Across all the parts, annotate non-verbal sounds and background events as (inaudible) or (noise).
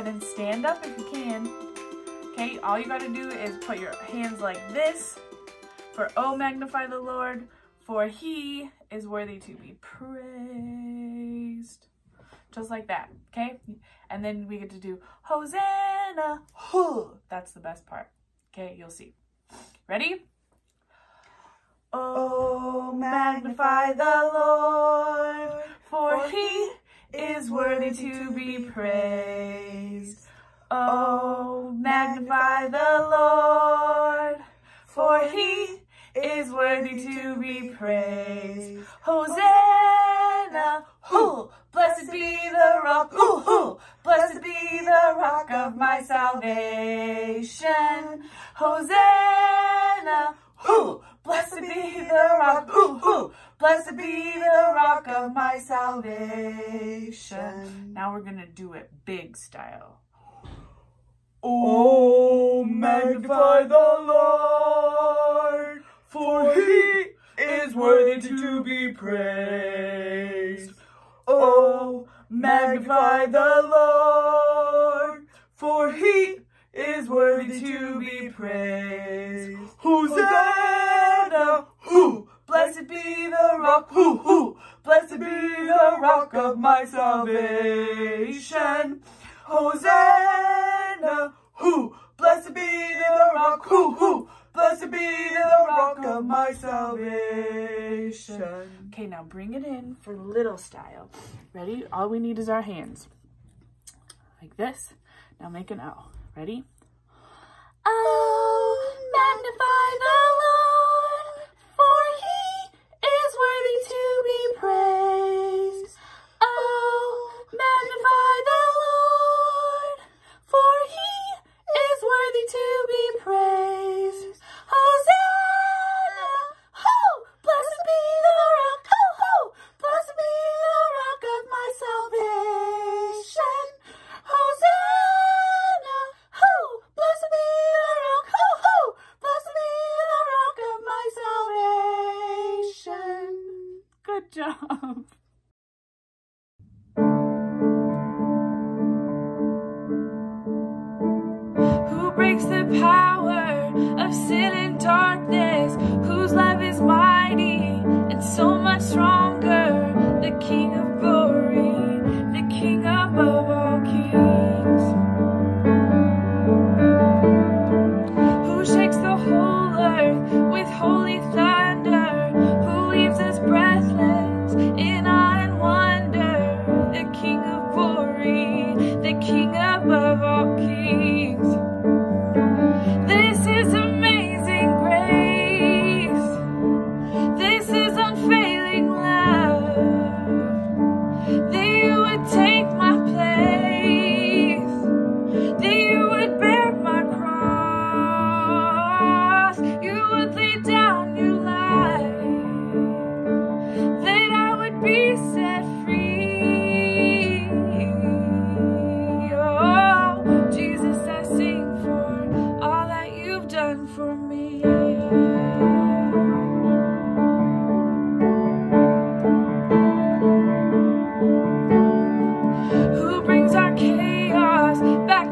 ahead and stand up if you can. Okay, all you gotta do is put your hands like this for oh magnify the Lord, for he is worthy to be praised. Just like that, okay? And then we get to do Hosanna, huh. (laughs) That's the best part. Okay, you'll see. Ready? Oh, oh magnify the Lord, for he is worthy to be praised. Oh, magnify the Lord, for he is worthy to be praised. Hosanna, who? Blessed be the rock, who, who? Blessed be the rock of my salvation. Hosanna, who? Blessed be the rock, who, who? Blessed be the rock of my salvation. Now we're gonna do it big style. Oh, magnify the Lord, for he is worthy to be praised. Oh, magnify the Lord, for he is worthy to be praised. Hosanna, who? Blessed be the rock, who, who? Blessed be the rock of my salvation. Hosanna, who? Blessed be the rock, who, who? Blessed be the rock of my salvation. Okay, now bring it in for little style. Ready? All we need is our hands. Like this. Now make an O. Ready? Oh, magnify the Lord,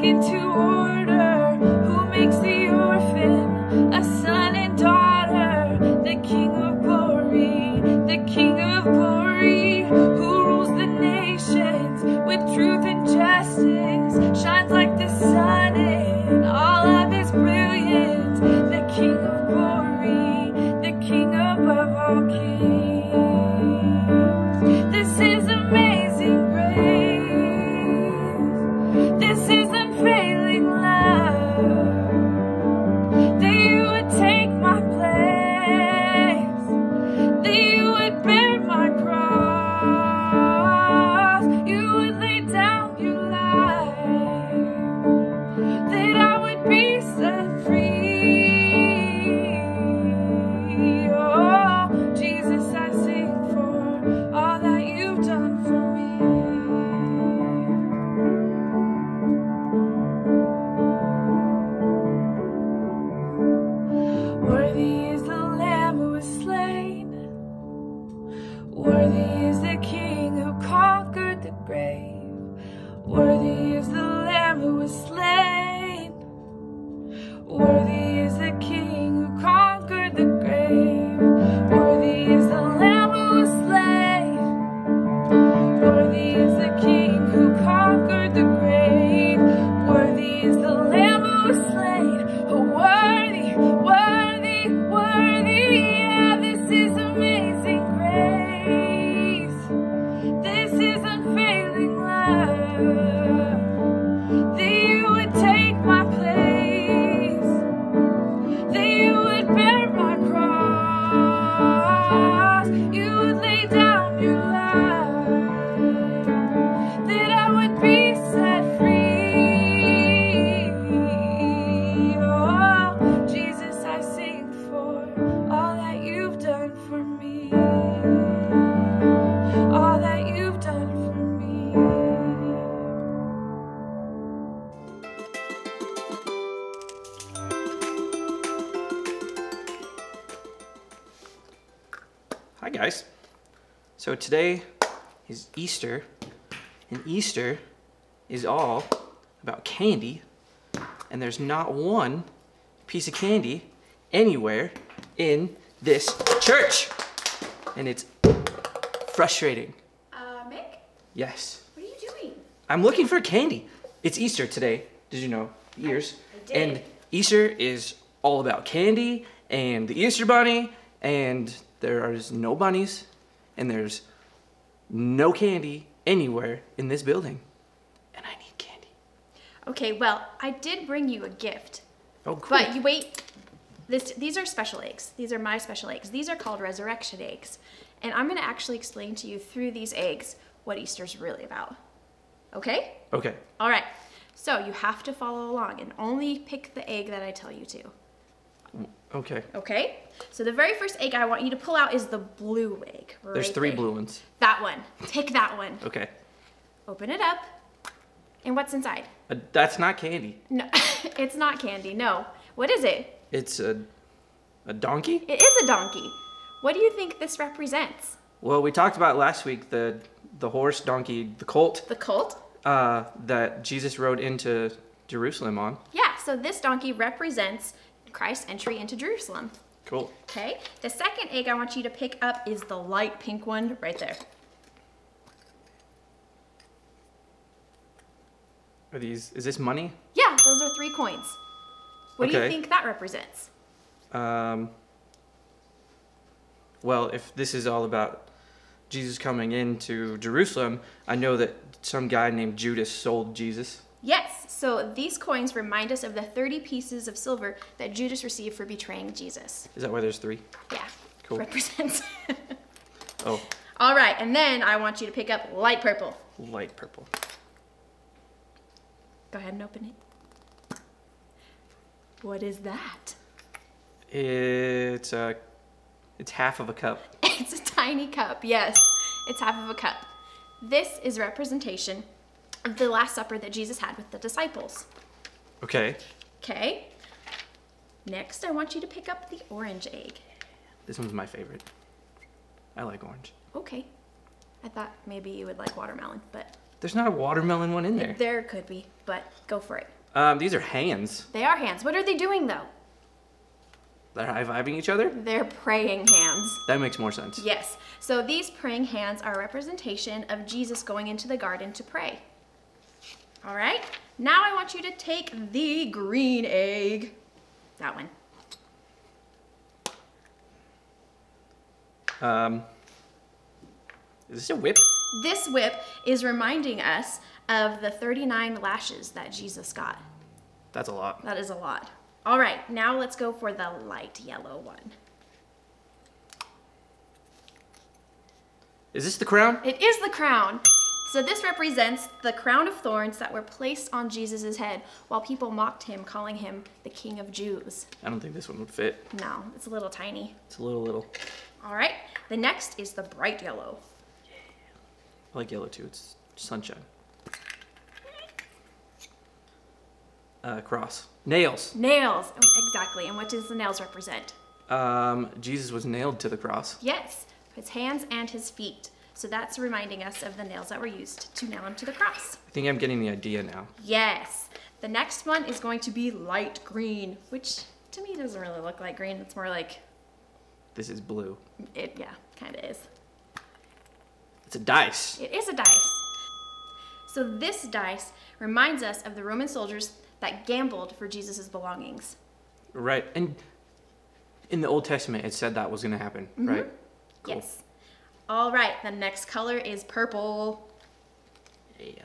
into order? Praise the Lamb. Today is Easter, and Easter is all about candy, and there's not one piece of candy anywhere in this church. And it's frustrating. Uh, Mick, Yes. what are you doing? I'm looking for candy. It's Easter today. Did you know? Ears. I did. And Easter is all about candy and the Easter bunny, and there is no bunnies, and there's no candy anywhere in this building. And I need candy. Okay, well, I did bring you a gift, Oh, cool. but you wait. This, these are special eggs. These are my special eggs. These are called resurrection eggs. And I'm going to actually explain to you through these eggs what Easter's really about. Okay? okay. All right. So you have to follow along and only pick the egg that I tell you to. Okay. Okay? So the very first egg I want you to pull out is the blue egg. There's three there. blue ones. That one. Take that one. Okay. Open it up. And what's inside? Uh, that's not candy. No, (laughs) it's not candy. No. What is it? It's a a donkey. It is a donkey. What do you think this represents? Well, we talked about last week the the horse, donkey, the colt The colt? uh, that Jesus rode into Jerusalem on. Yeah, so this donkey represents Christ's entry into Jerusalem. Cool. Okay? The second egg I want you to pick up is the light pink one right there. Are these? Is this money? Yeah, those are three coins. What do you think that represents? Um, well, if this is all about Jesus coming into Jerusalem, I know that some guy named Judas sold Jesus. Yes, so these coins remind us of the 30 pieces of silver that Judas received for betraying Jesus. Is that why there's three? Yeah, Cool. represents. Oh, (laughs) All right, and then I want you to pick up light purple. light purple. Go ahead and open it. What is that? It's uh, it's half of a cup. (laughs) It's a tiny cup, yes. It's half of a cup. This is representation the Last Supper that Jesus had with the disciples. Okay. Okay? Next, I want you to pick up the orange egg. This one's my favorite. I like orange. Okay. I thought maybe you would like watermelon, but There's not a watermelon one in there. there could be, but go for it. Um, these are hands. They are hands. What are they doing though? They're high fiving each other. They're praying hands. That makes more sense. Yes. So these praying hands are a representation of Jesus going into the garden to pray. All right. Now I want you to take the green egg. That one. Um, is this a whip? This whip is reminding us of the 39 lashes that Jesus got. That's a lot. That is a lot. All right, now let's go for the light yellow one. Is this the crown? It is the crown. So this represents the crown of thorns that were placed on Jesus' head while people mocked him, calling him the King of Jews. I don't think this one would fit. No, it's a little tiny. It's a little little. All right, the next is the bright yellow. Yeah. I like yellow too. It's sunshine. Uh, cross. Nails. Nails. Oh, exactly. And what does the nails represent? Um, Jesus was nailed to the cross. Yes, his hands and his feet. So that's reminding us of the nails that were used to nail him to the cross. I think I'm getting the idea now. Yes. The next one is going to be light green, which to me doesn't really look like green. It's more like This is blue. it. Yeah, kind of is. It's a dice. It is a dice. So this dice reminds us of the Roman soldiers that gambled for Jesus' belongings. Right. And in the Old Testament, it said that was going to happen, mm-hmm. right? Cool. Yes. All right, the next color is purple. Yeah.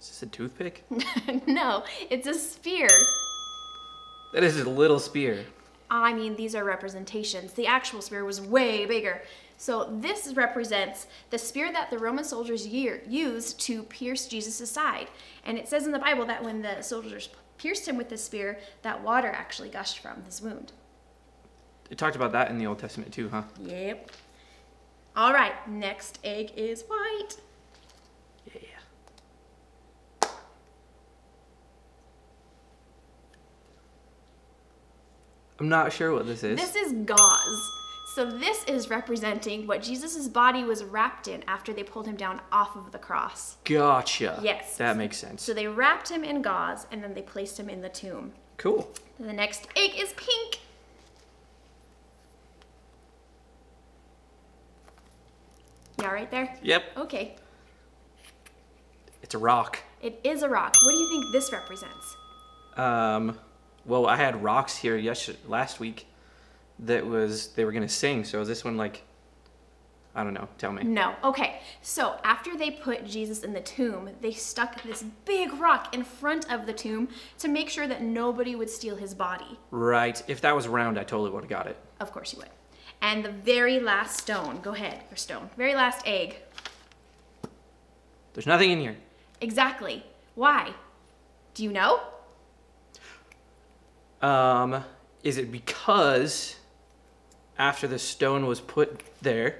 Is this a toothpick? (laughs) no, it's a spear. that is a little spear. I mean, these are representations. The actual spear was way bigger. So this represents the spear that the Roman soldiers year, used to pierce Jesus' side. And it says in the Bible that when the soldiers pierced him with the spear, that water actually gushed from this wound. It talked about that in the Old Testament too, huh? Yep. All right, next egg is white. Yeah. I'm not sure what this is. This is gauze. So this is representing what Jesus' body was wrapped in after they pulled him down off of the cross. Gotcha. Yes. That makes sense. So they wrapped him in gauze and then they placed him in the tomb. Cool. The next egg is pink. Yeah, right there? Yep. Okay. It's a rock. It is a rock. What do you think this represents? Um, well, I had rocks here yesterday, last week that was they were gonna sing. So is this one like? I don't know. Tell me. No. Okay. So after they put Jesus in the tomb, they stuck this big rock in front of the tomb to make sure that nobody would steal his body. Right. If that was round, I totally would have got it. Of course you would. And the very last stone, go ahead, or stone, very last egg. There's nothing in here. Exactly. Why? Do you know? Um, is it because after the stone was put there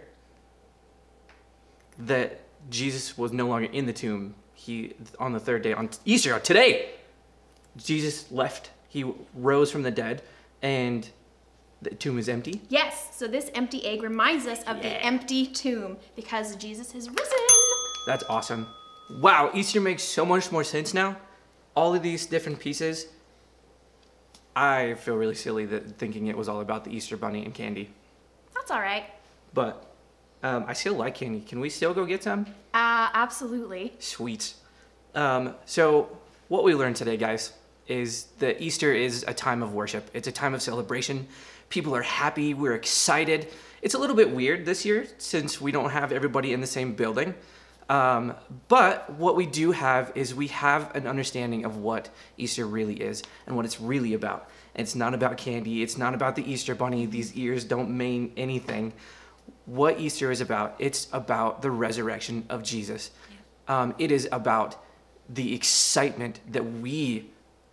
that Jesus was no longer in the tomb? He on the third day on Easter today, Jesus left. He rose from the dead, and the tomb is empty. Yes. So this empty egg reminds us of the empty tomb because Jesus is risen. That's awesome. Wow, Easter makes so much more sense now. All of these different pieces. I feel really silly that thinking it was all about the Easter bunny and candy. That's all right. But um, I still like candy. Can we still go get some? Uh, absolutely. Sweet. Um, so, what we learned today, guys, is that Easter is a time of worship. It's a time of celebration. People are happy. We're excited. It's a little bit weird this year since we don't have everybody in the same building. Um, but what we do have is we have an understanding of what Easter really is and what it's really about. It's not about candy. It's not about the Easter bunny. These ears don't mean anything. What Easter is about, it's about the resurrection of Jesus. Um, it is about the excitement that we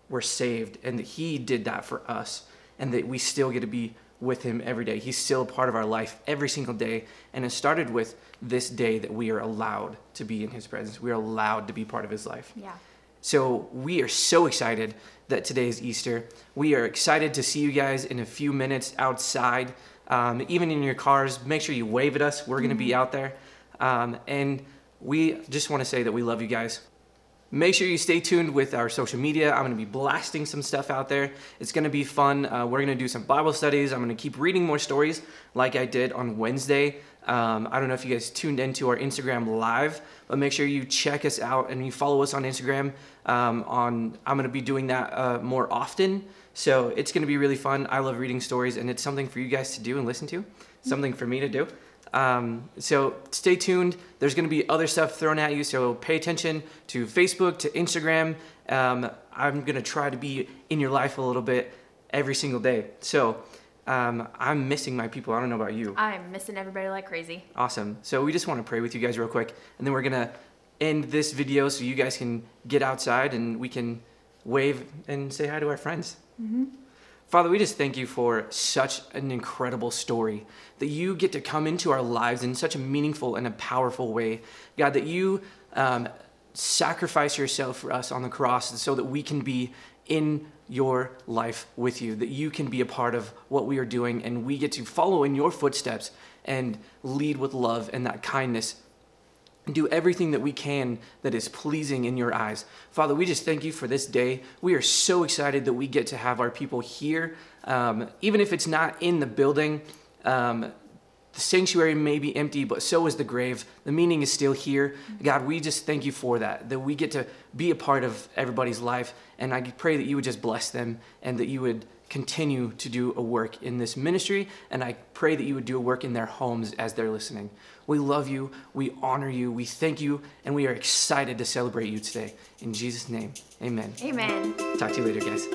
were saved and that He did that for us and that we still get to be with Him every day. He's still a part of our life every single day. And it started with this day that we are allowed to be in His presence. We are allowed to be part of His life. Yeah. So we are so excited that today is Easter. We are excited to see you guys in a few minutes outside. Um, even in your cars, make sure you wave at us. We're going to be out there. Um, and we just want to say that we love you guys. Make sure you stay tuned with our social media. I'm going to be blasting some stuff out there. It's going to be fun. Uh, we're going to do some Bible studies. I'm going to keep reading more stories like I did on Wednesday. Um, I don't know if you guys tuned into our Instagram live, but make sure you check us out and you follow us on Instagram. Um, on I'm going to be doing that uh, more often, so it's going to be really fun. I love reading stories, and it's something for you guys to do and listen to, something for me to do. Um, so stay tuned. There's going to be other stuff thrown at you, so pay attention to Facebook, to Instagram. Um, I'm going to try to be in your life a little bit every single day. So um, I'm missing my people. I don't know about you. I'm missing everybody like crazy. Awesome. So we just want to pray with you guys real quick, and then we're going to end this video so you guys can get outside and we can wave and say hi to our friends. Father, we just thank you for such an incredible story that you get to come into our lives in such a meaningful and a powerful way. God, that you um, sacrifice yourself for us on the cross so that we can be in your life with you, that you can be a part of what we are doing, and we get to follow in your footsteps and lead with love and that kindness do everything that we can that is pleasing in your eyes. Father, we just thank you for this day. We are so excited that we get to have our people here, um, even if it's not in the building. Um, the sanctuary may be empty, but so is the grave. The meaning is still here. God, we just thank you for that, that we get to be a part of everybody's life. And I pray that you would just bless them and that you would continue to do a work in this ministry. And I pray that you would do a work in their homes as they're listening. We love you, we honor you, we thank you, and we are excited to celebrate you today. In Jesus' name, amen. Amen. Talk to you later, guys.